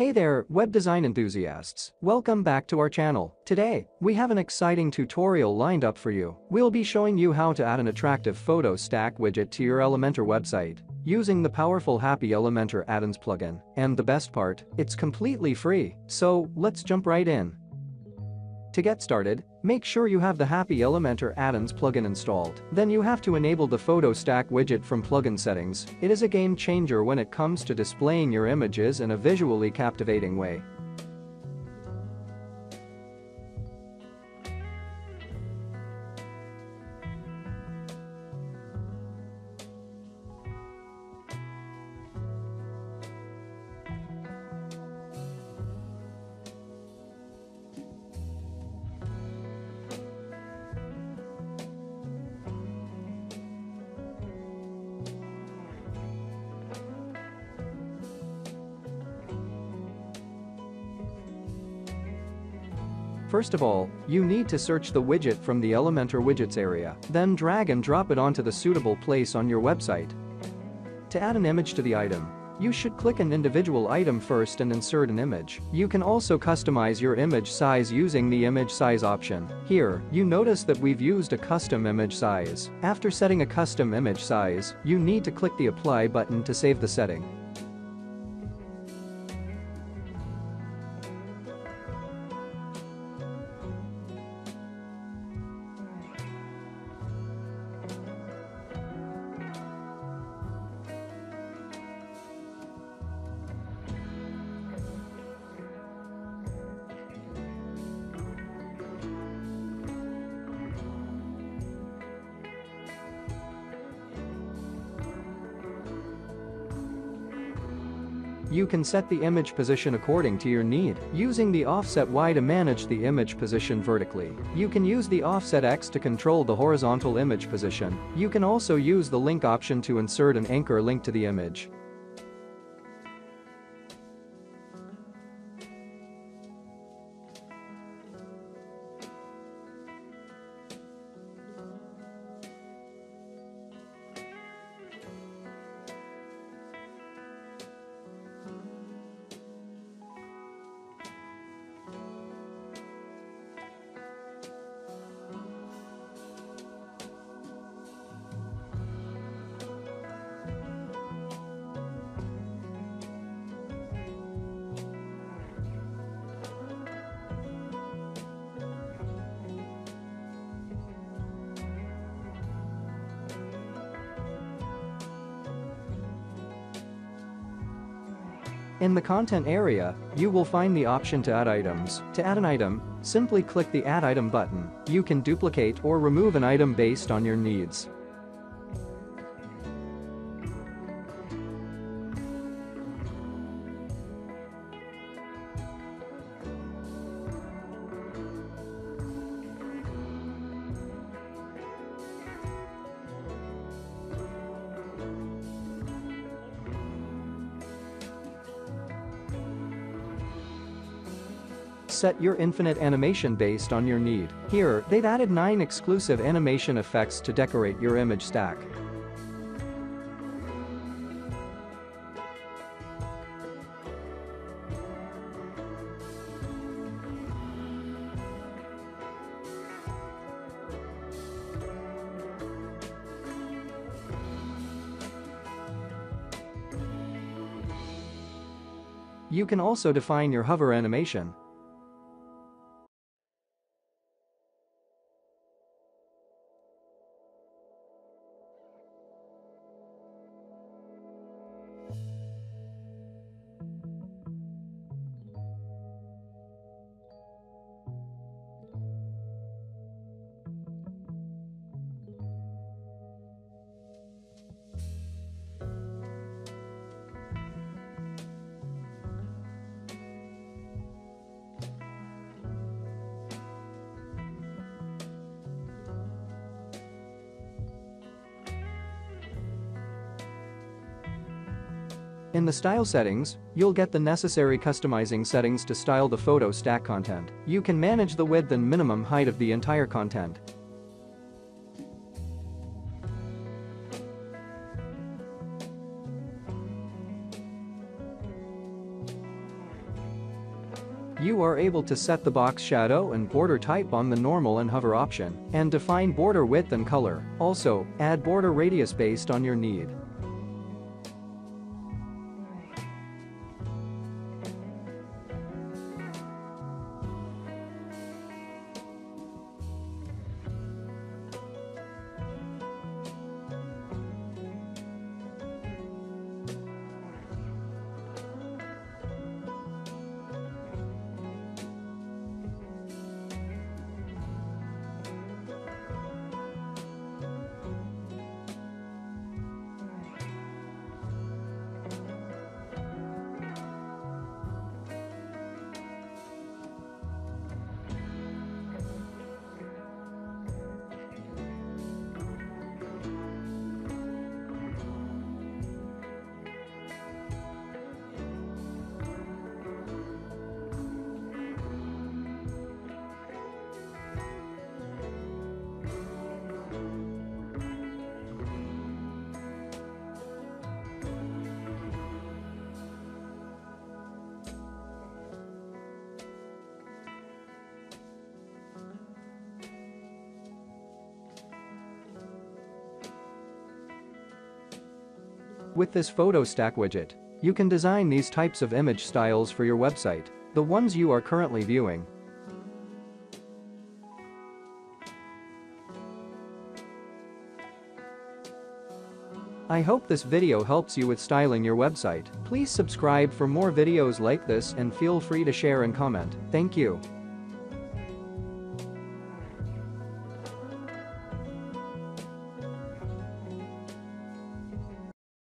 Hey there, web design enthusiasts. Welcome back to our channel. Today, we have an exciting tutorial lined up for you. We'll be showing you how to add an attractive photo stack widget to your Elementor website using the powerful Happy Elementor Addons plugin. And the best part, it's completely free. So, let's jump right in. To get started, make sure you have the Happy Elementor Addons plugin installed. Then you have to enable the photo stack widget from plugin settings. It is a game changer when it comes to displaying your images in a visually captivating way. First of all, you need to search the widget from the Elementor widgets area, then drag and drop it onto the suitable place on your website. To add an image to the item, you should click an individual item first and insert an image. You can also customize your image size using the image size option. Here, you notice that we've used a custom image size. After setting a custom image size, you need to click the apply button to save the setting. You can set the image position according to your need, using the offset Y to manage the image position vertically. You can use the offset X to control the horizontal image position. You can also use the link option to insert an anchor link to the image. In the content area, you will find the option to add items. To add an item, simply click the add item button. You can duplicate or remove an item based on your needs. Set your infinite animation based on your need. Here, they've added 9 exclusive animation effects to decorate your image stack. You can also define your hover animation. In the style settings, you'll get the necessary customizing settings to style the photo stack content. You can manage the width and minimum height of the entire content. You are able to set the box shadow and border type on the normal and hover option, and define border width and color. Also, add border radius based on your need. With this photo stack widget, you can design these types of image styles for your website, the ones you are currently viewing. I hope this video helps you with styling your website. Please subscribe for more videos like this and feel free to share and comment. Thank you.